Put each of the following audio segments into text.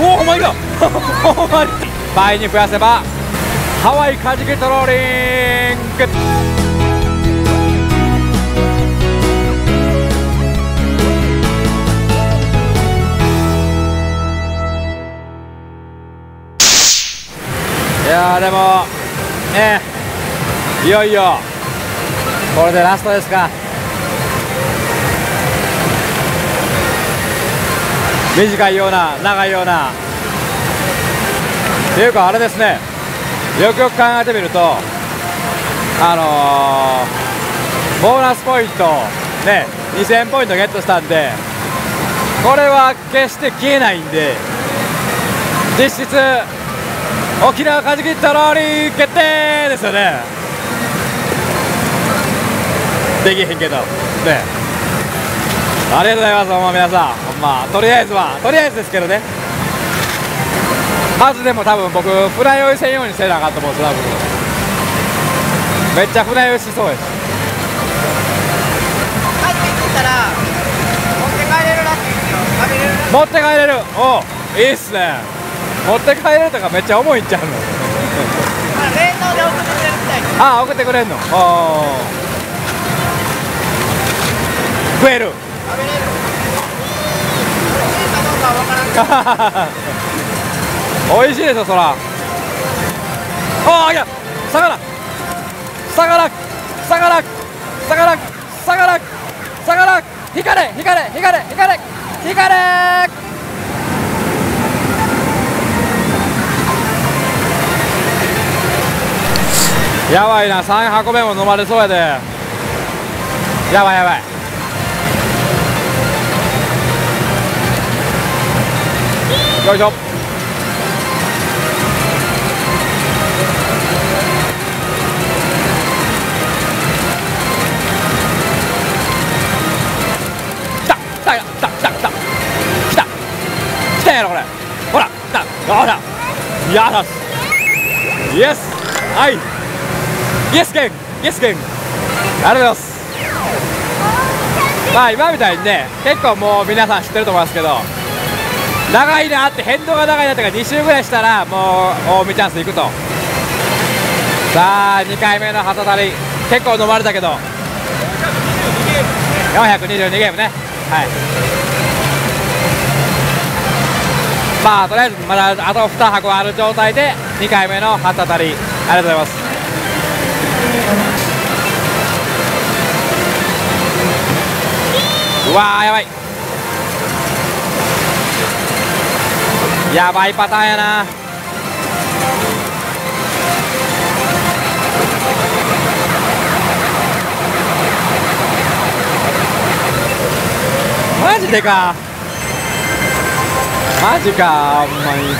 おおおほんまにかほんまに倍に増やせばハワイカジキトローリング。いやでもねいよいよこれでラストですか。短いような長いような。っていうかあれですね。よくよく考えてみるとあのー、ボーナスポイントね2000ポイントゲットしたんでこれは決して消えないんで実質沖縄カジキトローリー決定ですよね。できへんけど。ね。ありがとうございますほんま皆さん。ほんまとりあえずはとりあえずですけどね。まずでも多分僕船酔いせんようにせなあかんと思うんです多分めっちゃ船酔いしそうです帰ってきたら持って帰れるらしいですよ。食べれる。らしい持って帰れる。おいいっすね。持って帰れるとかめっちゃ重いんちゃうの。まあ冷凍で送ってくれるみたいあ送ってくれんの。おー。食える美味しいかどうかは分からん。けど美味しいですよそらああいや魚魚魚魚魚魚光れ光れ光れ光れ光れやばいな3箱目も飲まれそうやで。やばいやばい。よいしょ。来た来た来た来た来た来た来たやろこれほら来たほらやだイエスはいイエスケンイエスケンありがとうございますまあ今みたいにね結構もう皆さん知ってると思いますけど長いなって変動が長いなってか2周ぐらいしたらもう大見チャンスいくと。さあ2回目の旗たり結構飲まれたけど。422ゲームね。はい。まあとりあえずまだあと2箱ある状態で2回目の旗たりありがとうございます。うわーやばい。やばいパターンやな。マジでか。マジかほんまに。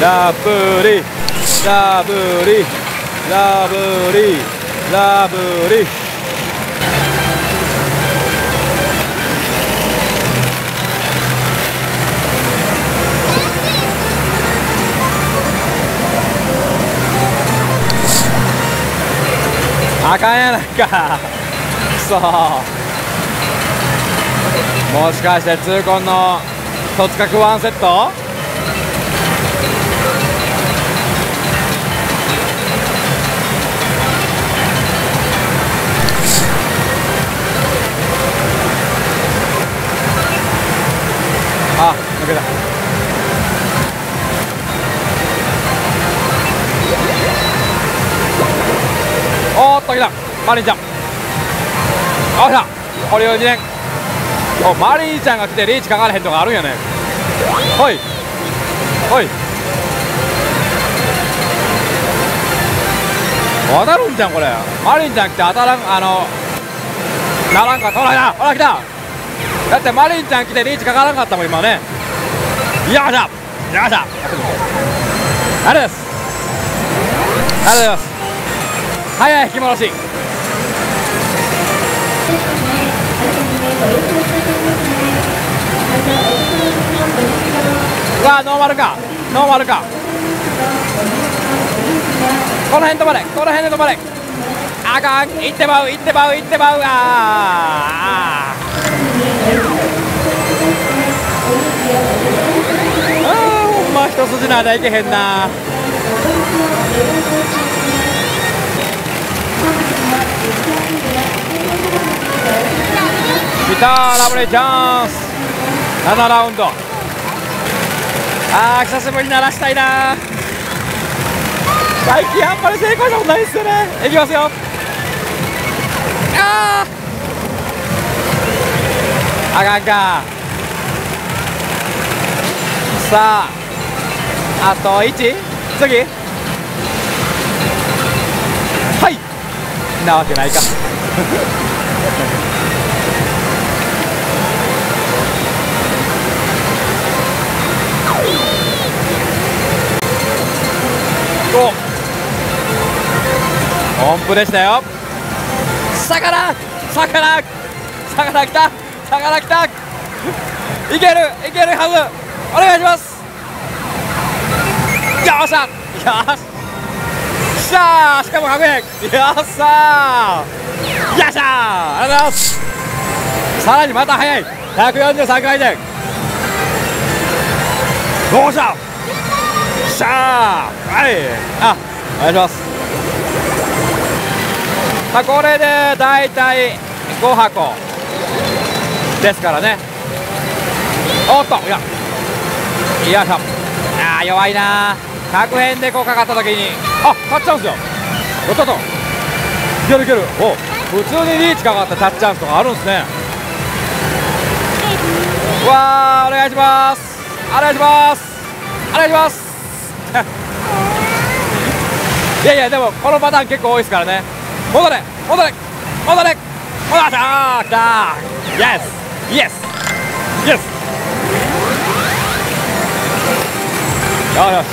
ラブリーラブリーラブリーラブリー。あかんやないか。くそもしかして痛恨の突角ワンセット？あ抜けた。おーっと来たマリンちゃん。あ来たこれを2年おマリンちゃんが来てリーチかからへんとかあるんやね。ほい。ほい。当たるんじゃんこれ。マリンちゃん来て当たらんあのならんか。ったほらなほら来た。だってマリンちゃん来てリーチかからんかったもん今ね。よっしゃ。よっしゃ。ありがとうございます。ありがとうございます。早い引き戻し。うわノーマルか。ノーマルか。この辺止まれ。この辺で止まれ。あかん。いってまう。いってまう。いってまう。ああほんま一筋縄ではいけへんな。来たラブレイチャンス。7ラウンド。あー久しぶりに鳴らしたいな。最近あんまり成功したことないですよね。いきますよ。あー。あかんかさああと1次。はい。なわけないか。お音符でしたよ魚魚魚来た魚来たいけるいけるはずお願いしますよっしゃよっしゃしかも100円よっしゃよっしゃありがとうございますさらにまた速い143回転どうしたしゃーはいあお願いしますまあこれで大体5箱ですからね。おっといや。よいしょ。あー弱いな。100円でこうかかった時に。あ買っちゃうんですよ。おっとっと。いけるいける。お普通にリーチかかったタッチチャンスとかあるんですね。わーお願いします。お願いします。お願いします。いやいやでもこのパターン結構多いですからね戻れ戻れ戻れ。戻れあー来たイエスイエスイエスよしよし。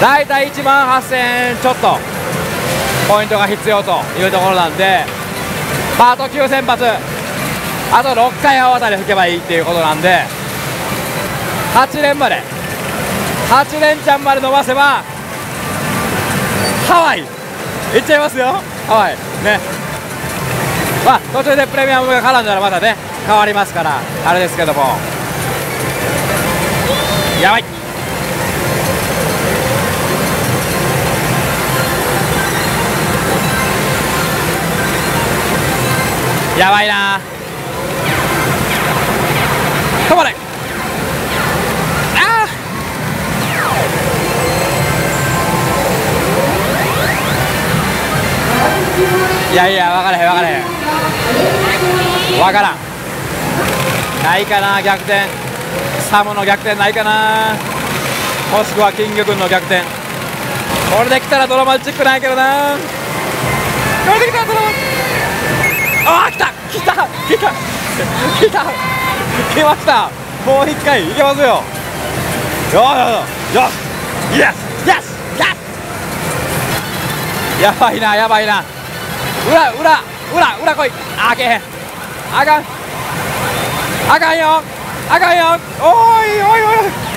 大体1万8000円ちょっと。ポイントが必要というところなんで。パート9先発。あと6回青渡り吹けばいいっていうことなんで。8連まで。8連チャンまで伸ばせばハワイ行っちゃいますよ。ハワイね。まあ途中でプレミアムが絡んだらまたね変わりますからあれですけども。やばい。やばいな。止まれ。いやいや分からへん分からへん。分からん。ないかな逆転。サムの逆転ないかな。もしくは金魚君の逆転。これできたらドラマチックないけどな。これできたらドラマああ来た。来た。来た。来た。来ました。もう一回いけますよ。よしよしよし。イエスイエスイエスやばいなやばいな。裏裏裏裏来い。あけへん。あかん。あかんよ。あかんよ。おいおいおい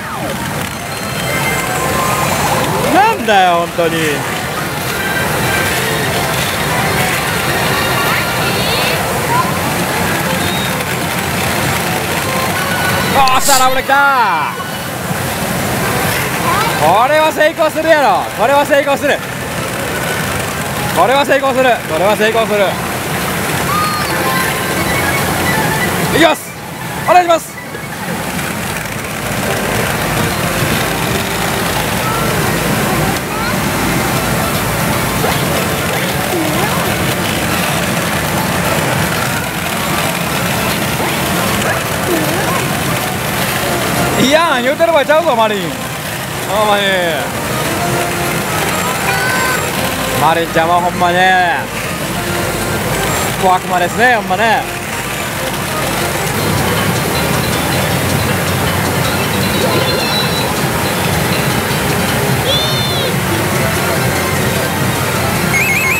なんだよ本当に。おっしゃラブレ来たこれは成功するやろ。これは成功するこれは成功する。これは成功する。いきます。お願いします。いやん言うてる場合ちゃうぞマリン。ほんまに。マリンちゃんはほんまね小悪魔ですねほんまね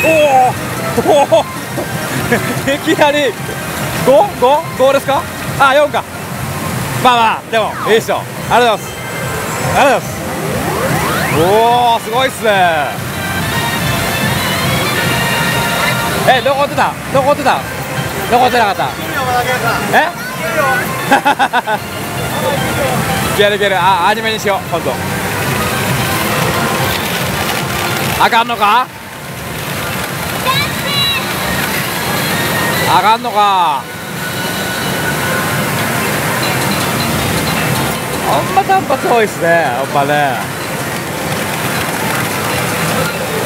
おおおおいきなり 5?5?5 ですかあ4かまあまあでもいいっしょありがとうございますありがとうございますおおすごいっすねえ残ってた？残ってた？残ってなかった？え？いけるいけるあアニメにしよう今度。あかんのか？あかんのか？ほんま単発多いっすねほんまね。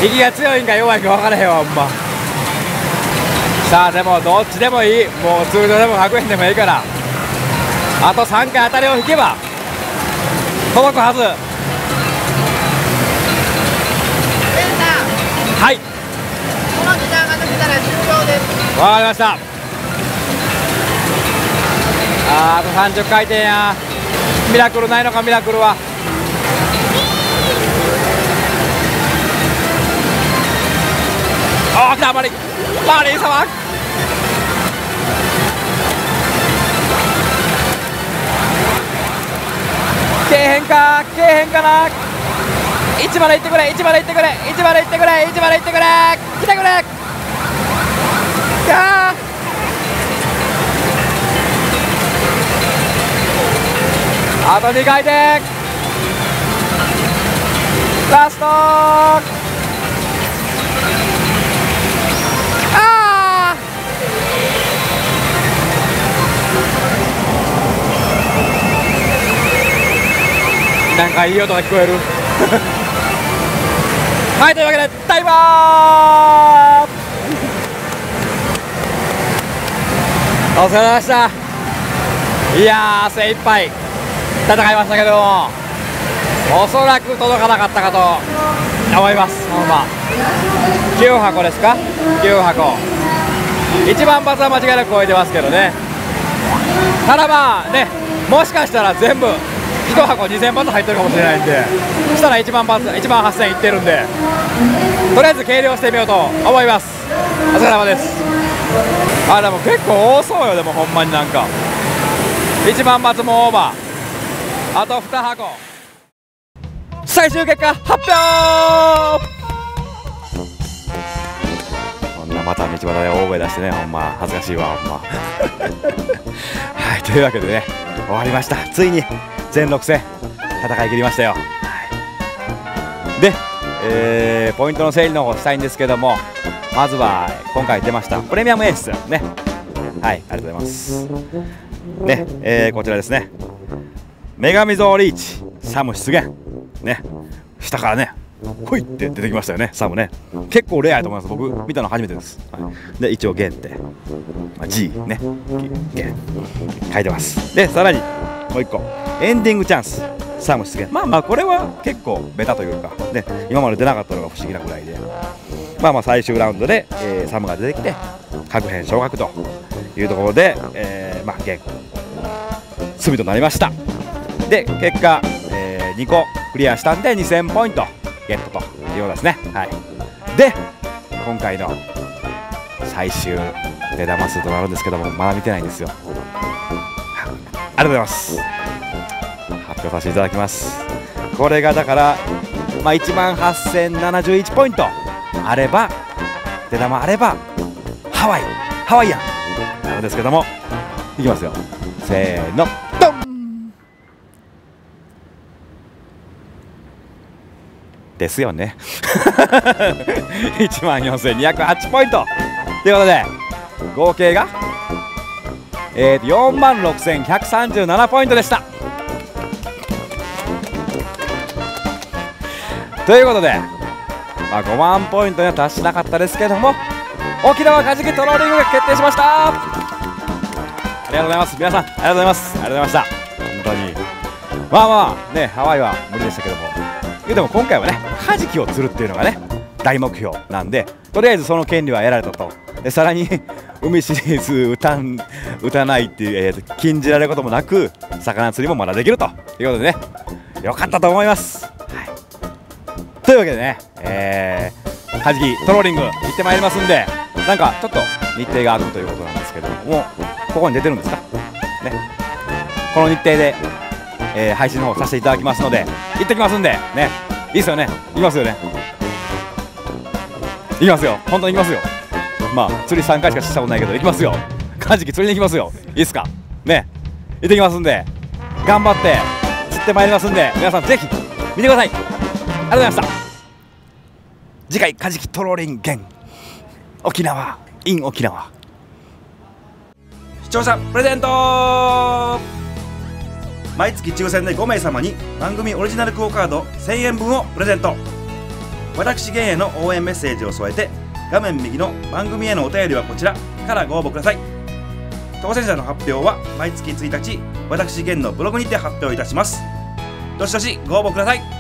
息が強いんか弱いんか分からへんわほんまさあでもどっちでもいい。もう通常でも100円でもいいから。あと3回当たりを引けば届くはず。はい。この時間が抜けたら終了ですわかりました。ああと30回転や。ミラクルないのかミラクルは。ああ来たマリマリー様けえへんか？けえへんかな？1まで行ってくれ1まで行ってくれ1まで行ってくれ1まで行ってくれ来てくれ。やーあと2回転。ラスト。なんかいい音が聞こえる。はいというわけでタイマー。お疲れ様でしたいやー精一杯戦いましたけどもおそらく届かなかったかと思いますほんま。9箱ですか？9箱。1万発は間違いなく超えてますけどね。ただまあねもしかしたら全部1箱2000発入ってるかもしれないんでそしたら1万発1万8000いってるんでとりあえず計量してみようと思います。お疲れ様です。あでも結構多そうよでもほんまになんか。1万発もオーバー。あと2箱。最終結果発表！こんなまた道端で大声出してねほんま。恥ずかしいわほんま。はいというわけでね終わりました。ついに全6戦。戦い切りましたよ、はい、で、えーポイントの整理の方したいんですけどもまずは今回出ましたプレミアムエースね。はいありがとうございます。ね、えーこちらですね。女神像リーチサム出現ね下からね。ほいって出てきましたよねサムね。結構レアやと思います僕見たの初めてです、はい、で一応弦って、まあ、G ね。弦書いてます。でさらにもう一個。エンディングチャンス。サム出現。まあまあこれは結構ベタというか。ね今まで出なかったのが不思議なぐらいで。まあまあ最終ラウンドで、えーサムが出てきて各編昇格というところで、えーまあ弦罪となりました。で結果、え2個クリアしたんで2000ポイント。ゲットということですね。はい。で今回の最終出玉数となるんですけどもまだ見てないんですよ。ありがとうございます。発表させていただきます。これがだから、まあ、1万8071ポイントあれば出玉あればハワイハワイアンなるんですけどもいきますよ。せーのドンですよね。1万4208ポイント。ということで合計が、えー、4万6137ポイントでした。ということで、まあ、5万ポイントには達しなかったですけども沖縄カジキトローリングが決定しました。ありがとうございます。皆さんありがとうございます。ありがとうございました。本当に。まあまあねハワイは無理でしたけども。でも今回はねカジキを釣るっていうのがね大目標なんでとりあえずその権利は得られたと。でさらに 海シリーズ打たん打たないっていう、えーと禁じられることもなく魚釣りもまだできると。いうことでねよかったと思います、はい、というわけでね、えー、カジキトローリング行ってまいりますんでなんかちょっと日程が空くということなんですけどもここに出てるんですか？ね。この日程で、えー配信の方させていただきますので行ってきますんでね。いいっすよね。いきますよね。いきますよ。本当に行きますよ。まあ釣り3回しかしたことないけど行きますよ。カジキ釣りに行きますよ。いいっすか？ね。行ってきますんで頑張って釣ってまいりますんで皆さんぜひ見てください。ありがとうございました。次回カジキトローリンゲン。沖縄。in 沖縄。視聴者プレゼント毎月抽選で5名様に番組オリジナルクオカード1000円分をプレゼント。私芸への応援メッセージを添えて画面右の番組へのお便りはこちらからご応募ください。当選者の発表は毎月1日私芸のブログにて発表いたします。どしどしご応募ください。